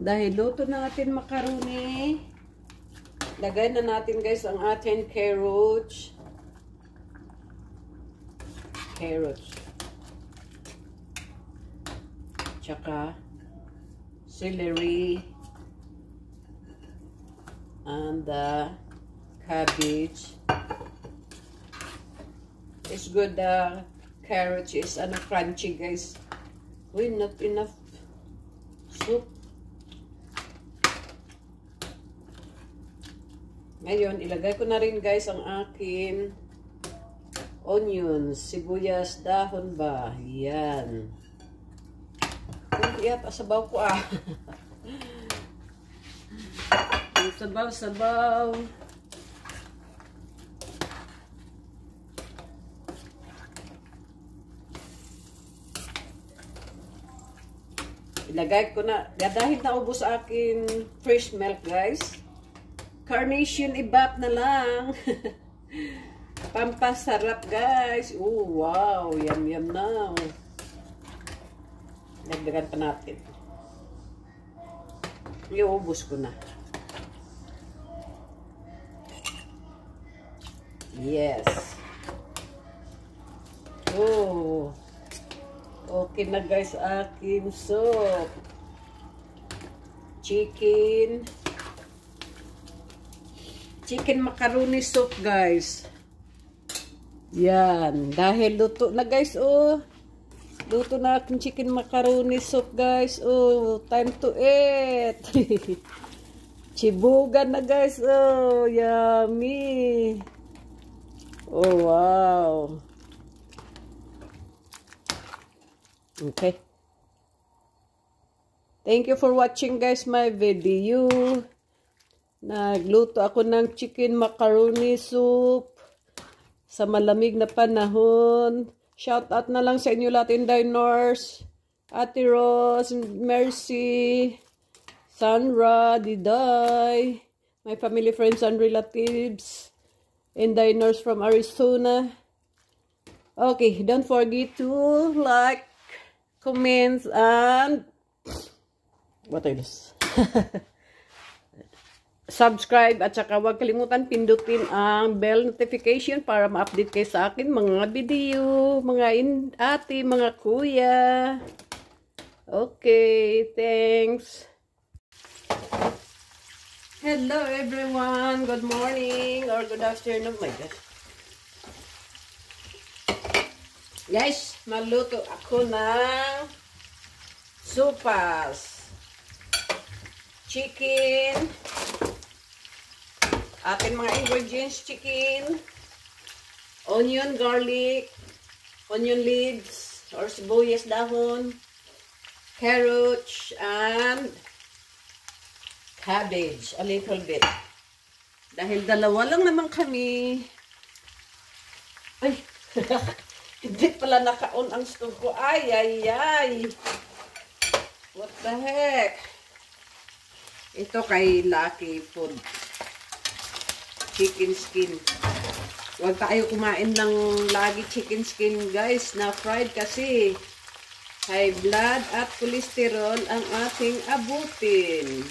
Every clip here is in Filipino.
Dahil luto na natin macaroni, lagay na natin guys ang ating carrots. Carrots. Tsaka celery and the cabbage. It's good the carrots is ano crunchy guys. Uy, not enough soup. Ngayon, ilagay ko na rin guys ang akin onions, sibuyas, dahon ba. Yan. Iyat, asabaw ko ah. sabaw, sabaw. Ilagay ko na, dahil naubos akin fresh milk guys. Carnation ibap na lang. Pampasarap guys. Oh, wow. Yum, yum now. Dagdagan pa natin. Iubos ko na. Yes. Oh. Okay na guys akin soup. Chicken. Chicken macaroni soup guys. Yan. Dahil luto na guys oh. Luto na aking chicken macaroni soup guys. Oh, time to eat. Chibugan na guys. Oh, yummy. Oh, wow. Okay. Thank you for watching guys my video. Nagluto ako ng chicken macaroni soup sa malamig na panahon. Shout out na lang sa inyo Latin diners. Ate Rose, Mercy, Sandra, Diday, my family, friends, and relatives, and diners from Arizona. Okay, don't forget to like, comments, and what else? subscribe at saka huwag kalimutan pindutin ang bell notification para ma-update kayo sa akin mga video, mga ate, mga kuya. Okay, thanks. Hello everyone, good morning or good afternoon. My God. Guys, maluto ako ng sopas. Chicken. Ating mga ingredients, chicken, onion, garlic, onion leaves, or sibuyas dahon, carrots, and cabbage, a little bit. Dahil dalawa lang naman kami. Ay, hindi pala naka-on ang stove ko. Ay, ay, ay. What the heck? Ito kay Lucky Food chicken skin. Huwag tayo kumain ng lagi chicken skin guys na fried kasi high blood at cholesterol ang ating abutin.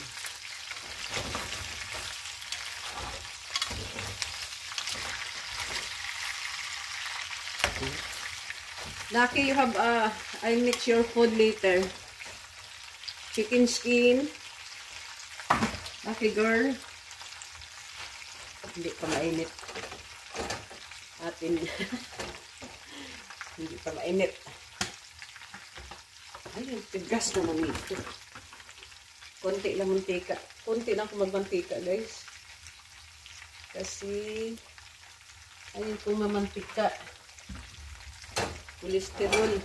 Lucky you have uh, I mix your food later. Chicken skin. Lucky girl hindi pa mainit. Atin. hindi pa mainit. Ay, tigas naman ito. Konti lang mantika. Konti lang kung magmantika, guys. Kasi, ayun kung mamantika. Cholesterol.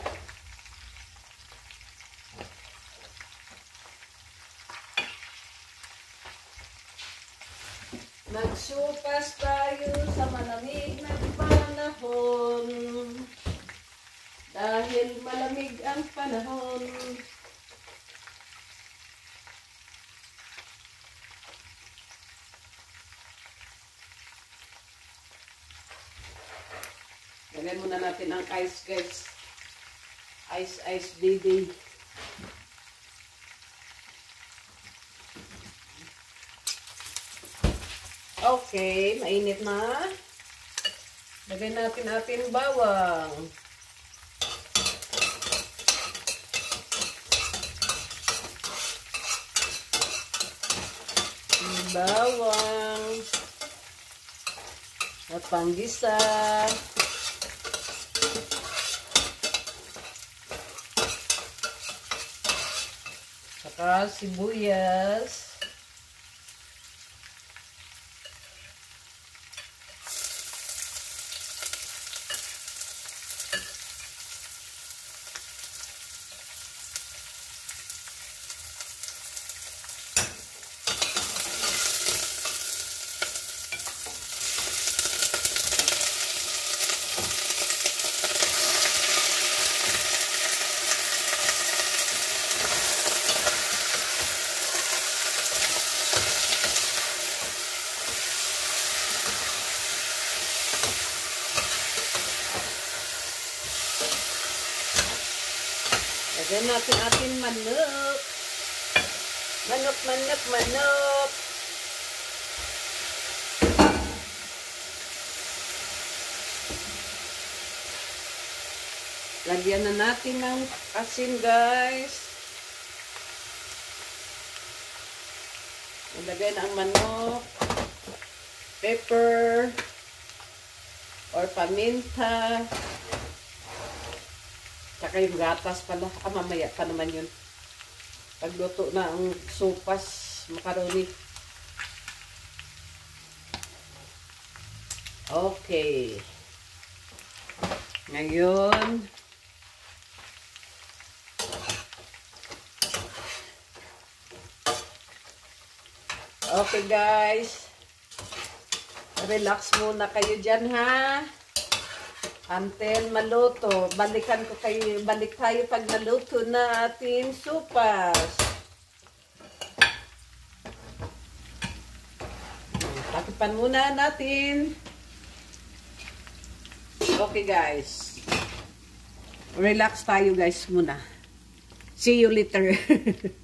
Magsupas tayo sa malamig na panahon. Dahil malamig ang panahon. Lagyan muna natin ang ice guys. Ice, ice, baby. Okay, mainit na. Lagyan natin ating bawang. Bawang. At panggisa. Saka sibuyas. Lagyan natin ating manok. Manok, manok, manok. Lagyan na natin ng asin, guys. Ilagay na ang manok, pepper, or paminta. Saka yung gatas pala. Ah, mamaya pa naman yun. Pagluto na ang sopas, macaroni. Okay. Ngayon, okay guys, relax muna kayo dyan ha. Until maluto. Balikan ko kayo, balik tayo pag naluto na ating supas. Takipan muna natin. Okay guys. Relax tayo guys muna. See you later.